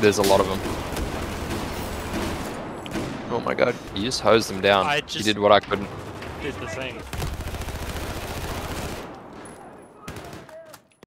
there's a lot of them. Oh my god, you just hosed them down. I You did what I couldn't. Did the same.